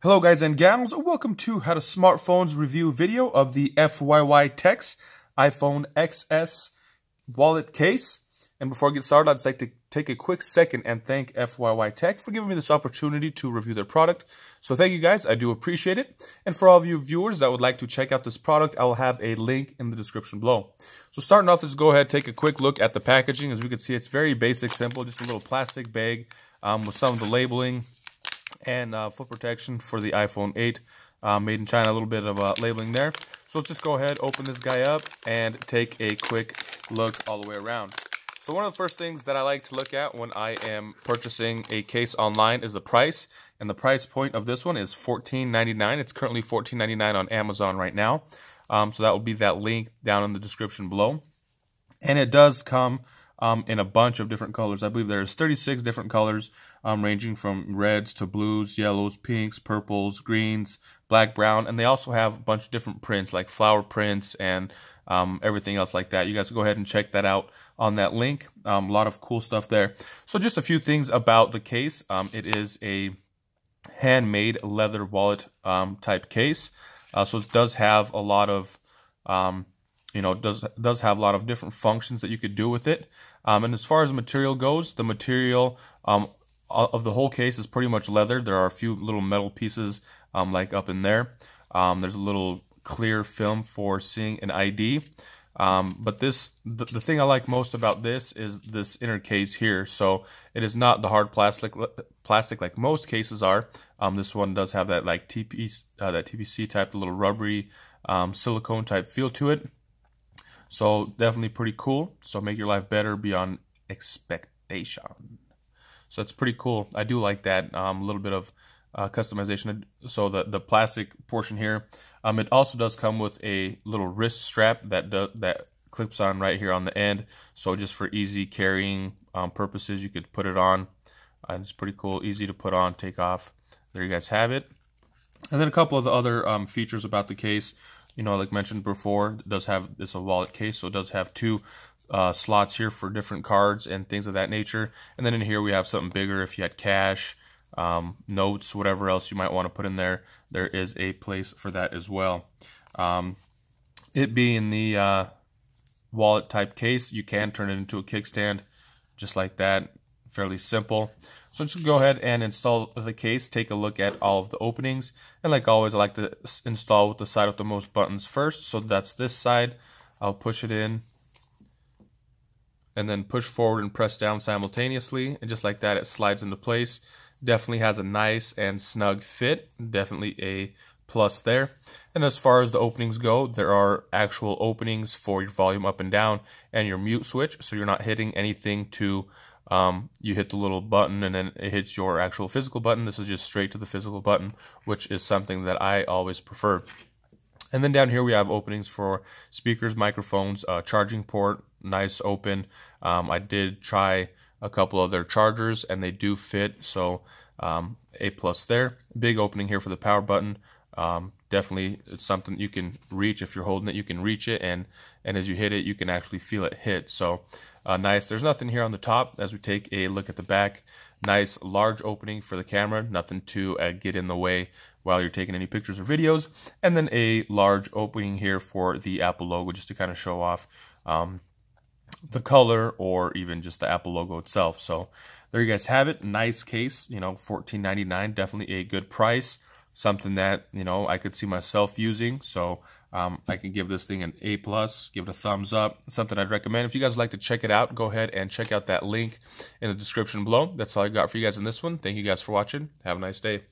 Hello guys and gals, welcome to How to Smartphones review video of the FYY-Tech's iPhone XS wallet case. And before I get started, I'd just like to take a quick second and thank FYY-Tech for giving me this opportunity to review their product. So thank you guys, I do appreciate it. And for all of you viewers that would like to check out this product, I will have a link in the description below. So starting off, let's go ahead take a quick look at the packaging. As we can see, it's very basic, simple, just a little plastic bag um, with some of the labeling and uh, foot protection for the iPhone 8. Uh, made in China, a little bit of uh, labeling there. So let's just go ahead, open this guy up, and take a quick look all the way around. So one of the first things that I like to look at when I am purchasing a case online is the price. And the price point of this one is $14.99. It's currently $14.99 on Amazon right now. Um, so that will be that link down in the description below. And it does come um, in a bunch of different colors. I believe there's 36 different colors, um, ranging from reds to blues, yellows, pinks, purples, greens, black, brown, and they also have a bunch of different prints like flower prints and um, everything else like that. You guys go ahead and check that out on that link. Um, a lot of cool stuff there. So just a few things about the case. Um, it is a handmade leather wallet um, type case. Uh, so it does have a lot of you know, does does have a lot of different functions that you could do with it. Um, and as far as material goes, the material um, of the whole case is pretty much leather. There are a few little metal pieces um, like up in there. Um, there's a little clear film for seeing an ID. Um, but this, the, the thing I like most about this is this inner case here. So it is not the hard plastic, plastic like most cases are. Um, this one does have that like TP, uh, that TPC type, little rubbery silicone type feel to it. So definitely pretty cool. So make your life better beyond expectation. So it's pretty cool. I do like that. Um, a little bit of uh, customization. So the the plastic portion here. Um, it also does come with a little wrist strap that do, that clips on right here on the end. So just for easy carrying um, purposes, you could put it on. And it's pretty cool, easy to put on, take off. There you guys have it. And then a couple of the other um, features about the case you know, like mentioned before, does have this a wallet case, so it does have two uh, slots here for different cards and things of that nature. And then in here we have something bigger if you had cash, um, notes, whatever else you might want to put in there. There is a place for that as well. Um, it being the uh, wallet type case, you can turn it into a kickstand just like that fairly simple. So just go ahead and install the case, take a look at all of the openings. And like always, I like to install with the side with the most buttons first. So that's this side. I'll push it in and then push forward and press down simultaneously. And just like that, it slides into place. Definitely has a nice and snug fit. Definitely a plus there. And as far as the openings go, there are actual openings for your volume up and down and your mute switch. So you're not hitting anything to um, you hit the little button and then it hits your actual physical button. This is just straight to the physical button, which is something that I always prefer. And then down here we have openings for speakers, microphones, uh, charging port, nice open. Um, I did try a couple other chargers and they do fit, so um, A plus there. Big opening here for the power button. Um, definitely it's something you can reach if you're holding it you can reach it and and as you hit it you can actually feel it hit so uh, nice. There's nothing here on the top as we take a look at the back. Nice large opening for the camera. Nothing to uh, get in the way while you're taking any pictures or videos. And then a large opening here for the Apple logo just to kind of show off um, the color or even just the Apple logo itself. So there you guys have it. Nice case you know 14.99 definitely a good price. Something that you know I could see myself using. So um, I can give this thing an A plus, give it a thumbs up. Something I'd recommend. If you guys like to check it out, go ahead and check out that link in the description below. That's all I got for you guys in this one. Thank you guys for watching. Have a nice day.